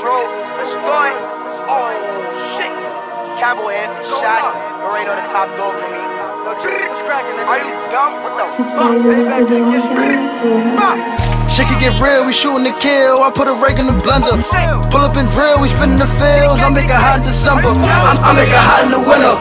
Drove, destroyed. Oh shit. Cowboy head, shot. You already the top dog for me. What's cracking, Are you dumb? What the fuck? Shit can get real, we shooting to kill. I put a rake in the blender. Pull up in drill, we spin the fields. I make it hot in December. I, I make it hot in the winter.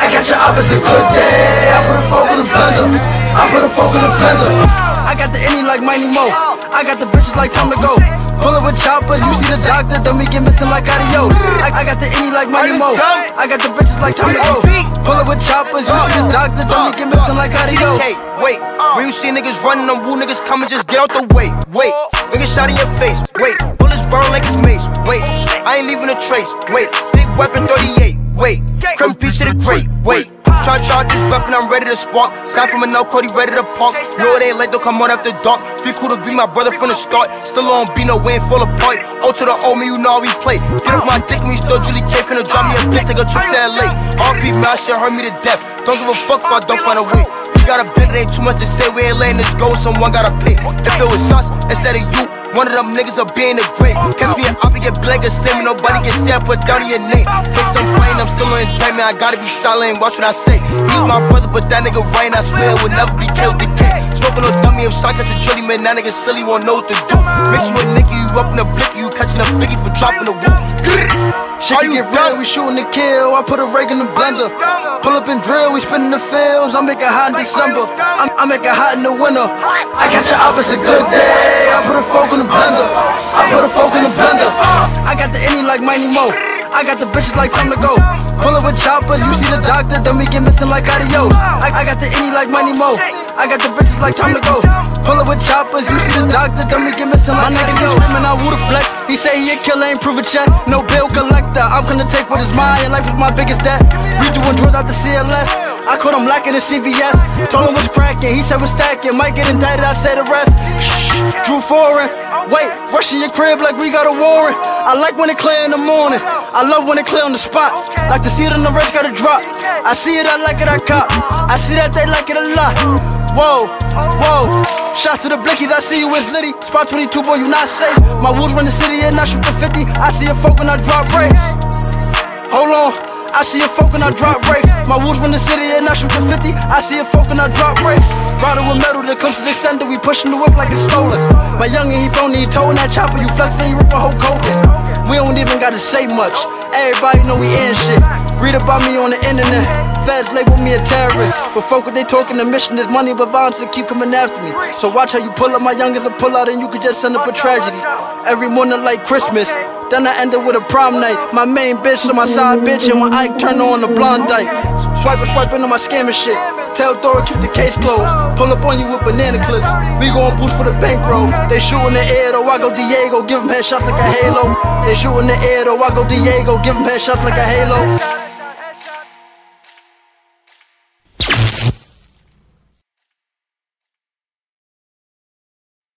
I got your opposite good day. I put a fork in the blender. I put a fork in the blender. I got the any like Mighty Mo. I got the bitches like time to go. Pull up with choppers, you see the doctor, then we get missing like adios. I, I got the any like Mighty Mo. I got the bitches like time to go. Pull up with choppers, you see the uh-uh. doctor, then we get missing like adios. Hey, wait. When you see niggas running, them woo niggas coming, just get out the way. Wait. Niggas shot in your face. Wait. Bullets burn like it's mace. Wait. I ain't leaving a trace. Wait. Big weapon 38. Wait. Crim piece to the grate. Wait. Charge this weapon, I'm ready to spark. Sign from a no Cody, ready to park. No, it ain't late, they'll come on after dark. Feel cool to be my brother from the start. Still on B, no way, fall apart. O to the O, me, you know how we play. Get off my dick, me, still Julie K. Finna drop me a bitch, take a trip to LA. RP, my shit hurt me to death. Don't give a fuck if I don't find a way. Got a bend, it ain't too much to say. We ain't letting this go, someone gotta pay. If it was us instead of you, one of them niggas will be in the grave. Catch me an oppa, get black and slim, nobody get stabbed, put down your name. Take some flame, I'm still in indictment, I gotta be silent, watch what I say. He's my brother, but that nigga Ryan, I swear, will never be killed again. Smoking no dummy, if shot gets a drilly, man, that nigga silly, won't know what to do. Mix with Nicky, you up in the blicky, you catching a figgy for dropping the whoop. Shit can get real, we shooting to kill. I put a rake in the blender. Pull up and drill, we spin the fields. I make it hot in December. I, I make it hot in the winter. I got your opposite good day. I put a fork in the blender. I put a fork in the blender. I got the any like Mighty Mo. I got the bitches like time to go. Pull up with choppers, you see the doctor, then we get missing like adios. I, I got the any like Mighty Mo. I got the bitches like time to go. Pull up with choppers, you see the doctor, we get missing like adios. Screaming out who the flex. He say he a killer, ain't prove a check. No bill collector. I'm gonna take what is mine. Life is my biggest debt. We doing drugs out the CLS. I caught him lacking in CVS. Told him what's cracking. He said we're stacking. Might get indicted. I say the rest. Shh. Drewl Foreign. Wait, rushing your crib like we got a warrant. I like when it clear in the morning. I love when it clear on the spot. Like to see it on the rest gotta drop. I see it, I like it, I cop. I see that they like it a lot. Whoa, whoa. Shots to the blickies, I see you with Liddy. Spot 22, boy, you not safe. My woods run the city and I shoot the 50. I see a folk and I drop brakes. Hold on. I see a folk and I drop brakes. My woods run the city and I shoot the 50. I see a folk and I drop brakes. Rider with metal that comes to the extender, we pushing the whip like it's stolen. My youngin', he phony, he towing that chopper, you flexin', you rip a whole coat. We don't even gotta say much. Everybody know we in shit. Read about me on the internet. Feds label me a terrorist. But folk, what they talking, the mission is money, but violence to keep coming after me. So watch how you pull up my youngest and pull out, and you could just send up a tragedy. Every morning like Christmas. Then I ended with a prom night. My main bitch to my side bitch, and when Ike turn on the blonde dyke. Swiping, swiping on my scamming shit. Tell Dora keep the case closed. Pull up on you with banana clips. We gon' boost for the bankroll. They shoot in the air though, I go Diego, give him headshots like a halo. They shoot in the air though, I go Diego, give him headshots like a halo.